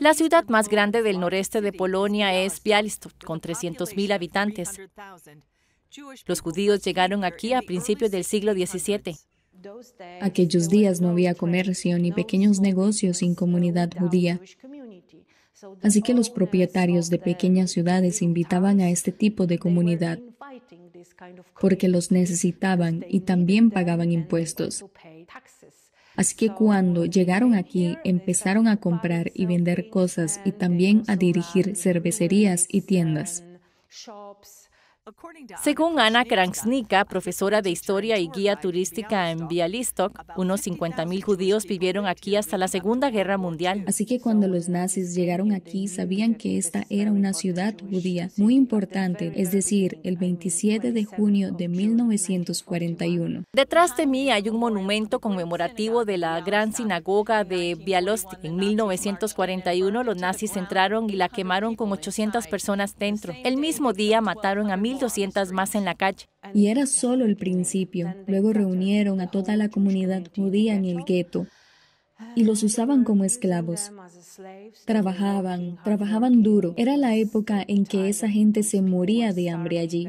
La ciudad más grande del noreste de Polonia es Bialystok, con 300.000 habitantes. Los judíos llegaron aquí a principios del siglo XVII. Aquellos días no había comercio ni pequeños negocios sin comunidad judía. Así que los propietarios de pequeñas ciudades invitaban a este tipo de comunidad porque los necesitaban y también pagaban impuestos. Así que cuando llegaron aquí empezaron a comprar y vender cosas y también a dirigir cervecerías y tiendas. Según Ana Kransnika, profesora de historia y guía turística en Bialystok, unos 50.000 judíos vivieron aquí hasta la Segunda Guerra Mundial. Así que cuando los nazis llegaron aquí, sabían que esta era una ciudad judía muy importante, es decir, el 27 de junio de 1941. Detrás de mí hay un monumento conmemorativo de la gran sinagoga de Bialystok. En 1941 los nazis entraron y la quemaron con 800 personas dentro. El mismo día mataron a 1.200 más en la calle. Y era solo el principio. Luego reunieron a toda la comunidad judía en el gueto y los usaban como esclavos. Trabajaban, trabajaban duro. Era la época en que esa gente se moría de hambre allí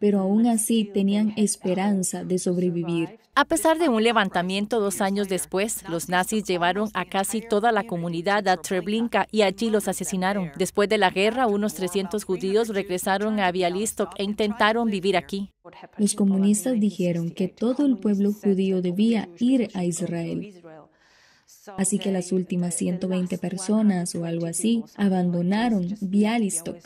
pero aún así tenían esperanza de sobrevivir. A pesar de un levantamiento dos años después, los nazis llevaron a casi toda la comunidad a Treblinka y allí los asesinaron. Después de la guerra, unos 300 judíos regresaron a Bialystok e intentaron vivir aquí. Los comunistas dijeron que todo el pueblo judío debía ir a Israel. Así que las últimas 120 personas o algo así abandonaron Bialystok.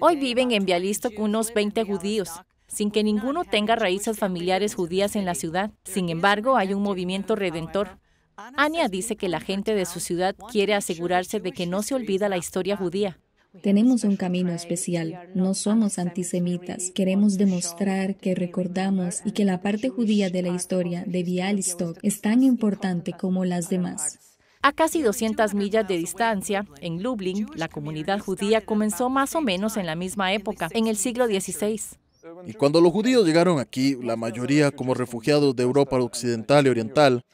Hoy viven en Bialystok unos 20 judíos, sin que ninguno tenga raíces familiares judías en la ciudad. Sin embargo, hay un movimiento redentor. Ania dice que la gente de su ciudad quiere asegurarse de que no se olvida la historia judía. Tenemos un camino especial. No somos antisemitas. Queremos demostrar que recordamos y que la parte judía de la historia de Bialystok es tan importante como las demás. A casi 200 millas de distancia, en Lublin, la comunidad judía comenzó más o menos en la misma época, en el siglo XVI. Y cuando los judíos llegaron aquí, la mayoría como refugiados de Europa occidental y oriental,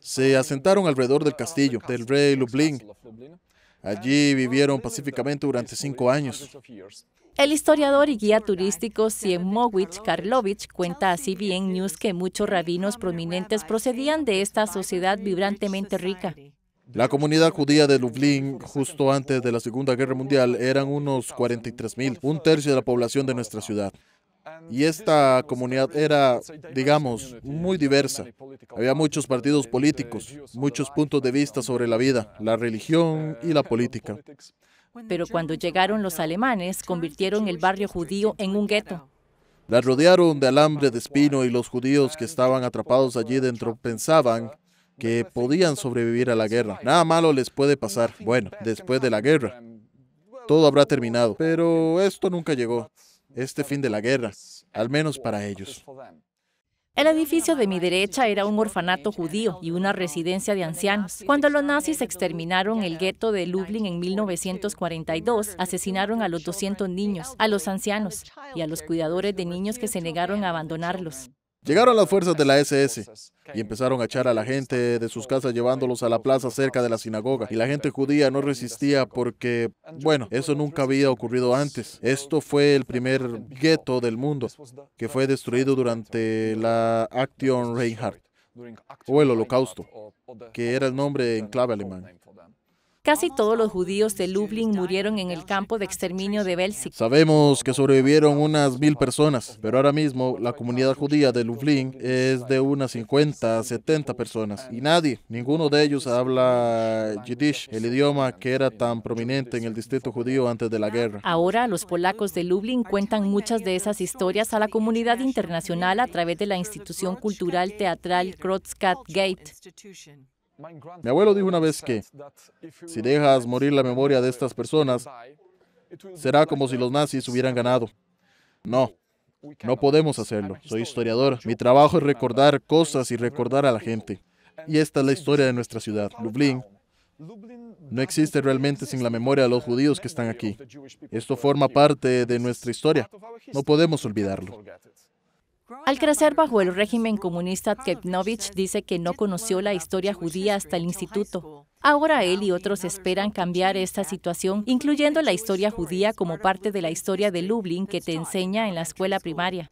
se asentaron alrededor del castillo del rey Lublin. Allí vivieron pacíficamente durante cinco años. El historiador y guía turístico Siemowicz Karlovich cuenta así bien News que muchos rabinos prominentes procedían de esta sociedad vibrantemente rica. La comunidad judía de Lublin, justo antes de la Segunda Guerra Mundial, eran unos 43 mil, un tercio de la población de nuestra ciudad. Y esta comunidad era, digamos, muy diversa. Había muchos partidos políticos, muchos puntos de vista sobre la vida, la religión y la política. Pero cuando llegaron los alemanes, convirtieron el barrio judío en un gueto. La rodearon de alambre de espino y los judíos que estaban atrapados allí dentro pensaban que podían sobrevivir a la guerra. Nada malo les puede pasar. Bueno, después de la guerra. Todo habrá terminado. Pero esto nunca llegó este fin de la guerra, al menos para ellos. El edificio de mi derecha era un orfanato judío y una residencia de ancianos. Cuando los nazis exterminaron el gueto de Lublin en 1942, asesinaron a los 200 niños, a los ancianos y a los cuidadores de niños que se negaron a abandonarlos. Llegaron las fuerzas de la SS y empezaron a echar a la gente de sus casas llevándolos a la plaza cerca de la sinagoga. Y la gente judía no resistía porque, bueno, eso nunca había ocurrido antes. Esto fue el primer gueto del mundo que fue destruido durante la Action Reinhardt o el Holocausto, que era el nombre en clave alemán. Casi todos los judíos de Lublin murieron en el campo de exterminio de Belzig. Sabemos que sobrevivieron unas mil personas, pero ahora mismo la comunidad judía de Lublin es de unas 50 a 70 personas. Y nadie, ninguno de ellos habla Yiddish, el idioma que era tan prominente en el distrito judío antes de la guerra. Ahora los polacos de Lublin cuentan muchas de esas historias a la comunidad internacional a través de la institución cultural teatral Krotzkat Gate. Mi abuelo dijo una vez que si dejas morir la memoria de estas personas, será como si los nazis hubieran ganado. No, no podemos hacerlo. Soy historiador. Mi trabajo es recordar cosas y recordar a la gente. Y esta es la historia de nuestra ciudad, Lublin. No existe realmente sin la memoria de los judíos que están aquí. Esto forma parte de nuestra historia. No podemos olvidarlo. Al crecer bajo el régimen comunista, Kepnovich dice que no conoció la historia judía hasta el instituto. Ahora él y otros esperan cambiar esta situación, incluyendo la historia judía como parte de la historia de Lublin que te enseña en la escuela primaria.